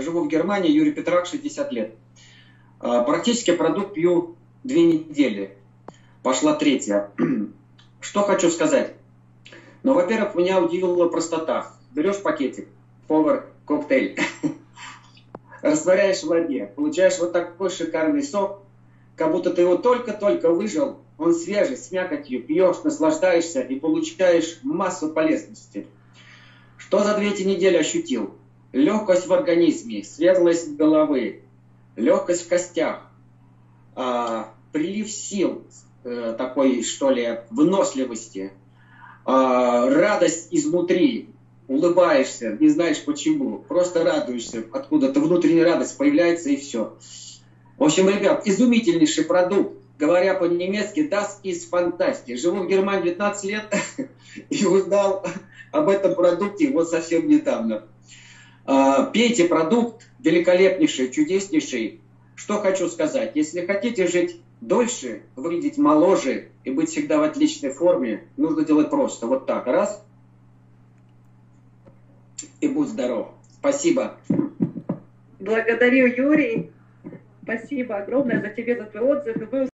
живу в Германии, Юрий Петрак, 60 лет. А, практически продукт пью две недели. Пошла третья. Что хочу сказать. Ну, во-первых, меня удивила простота. Берешь пакетик, повар, коктейль, растворяешь в воде, получаешь вот такой шикарный сок, как будто ты его только-только выжил, он свежий, с мякотью, пьешь, наслаждаешься и получаешь массу полезности. Что за две эти недели ощутил? Легкость в организме, светлость головы, легкость в костях, а, прилив сил, э, такой, что ли, выносливости, а, радость изнутри, улыбаешься, не знаешь почему, просто радуешься, откуда-то внутренняя радость появляется и все. В общем, ребят, изумительнейший продукт, говоря по-немецки, das ist fantastic. Живу в Германии 19 лет и узнал об этом продукте вот совсем недавно. А, пейте продукт, великолепнейший, чудеснейший. Что хочу сказать, если хотите жить дольше, выглядеть моложе и быть всегда в отличной форме, нужно делать просто. Вот так, раз, и будь здоров. Спасибо. Благодарю, Юрий. Спасибо огромное за тебе, за твой отзыв.